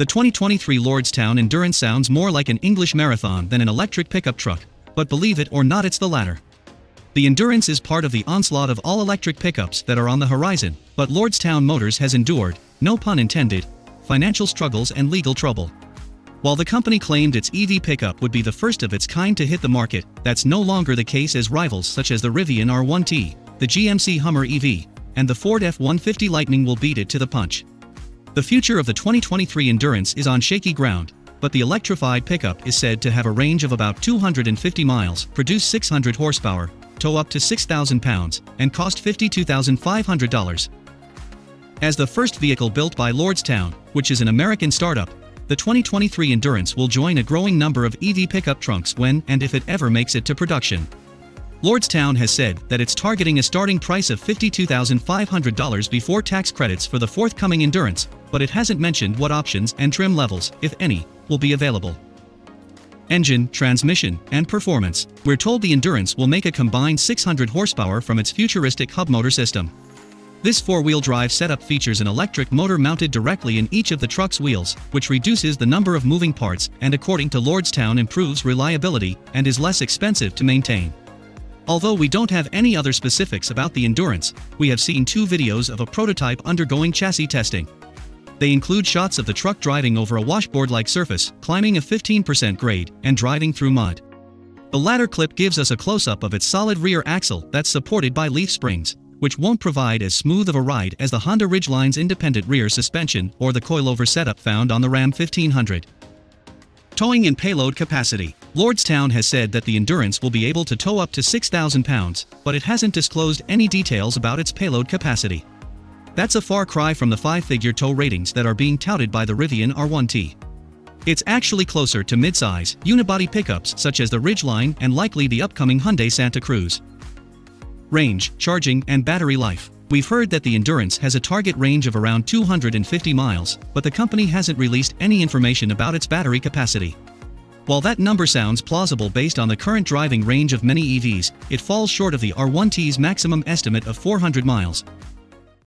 The 2023 Lordstown Endurance sounds more like an English marathon than an electric pickup truck, but believe it or not it's the latter. The Endurance is part of the onslaught of all-electric pickups that are on the horizon, but Lordstown Motors has endured, no pun intended, financial struggles and legal trouble. While the company claimed its EV pickup would be the first of its kind to hit the market, that's no longer the case as rivals such as the Rivian R1T, the GMC Hummer EV, and the Ford F-150 Lightning will beat it to the punch. The future of the 2023 Endurance is on shaky ground, but the electrified pickup is said to have a range of about 250 miles, produce 600 horsepower, tow up to 6,000 pounds, and cost $52,500. As the first vehicle built by Lordstown, which is an American startup, the 2023 Endurance will join a growing number of EV pickup trunks when and if it ever makes it to production. Lordstown has said that it's targeting a starting price of $52,500 before tax credits for the forthcoming Endurance, but it hasn't mentioned what options and trim levels, if any, will be available. Engine, transmission, and performance. We're told the Endurance will make a combined 600 horsepower from its futuristic hub motor system. This four-wheel drive setup features an electric motor mounted directly in each of the truck's wheels, which reduces the number of moving parts and according to Lordstown improves reliability and is less expensive to maintain. Although we don't have any other specifics about the Endurance, we have seen two videos of a prototype undergoing chassis testing. They include shots of the truck driving over a washboard-like surface, climbing a 15% grade, and driving through mud. The latter clip gives us a close-up of its solid rear axle that's supported by leaf springs, which won't provide as smooth of a ride as the Honda Ridgeline's independent rear suspension or the coilover setup found on the Ram 1500. Towing and payload capacity. Lordstown has said that the Endurance will be able to tow up to 6,000 pounds, but it hasn't disclosed any details about its payload capacity. That's a far cry from the five-figure tow ratings that are being touted by the Rivian R1T. It's actually closer to midsize, unibody pickups such as the Ridgeline and likely the upcoming Hyundai Santa Cruz. Range, charging, and battery life. We've heard that the Endurance has a target range of around 250 miles, but the company hasn't released any information about its battery capacity. While that number sounds plausible based on the current driving range of many EVs, it falls short of the R1T's maximum estimate of 400 miles.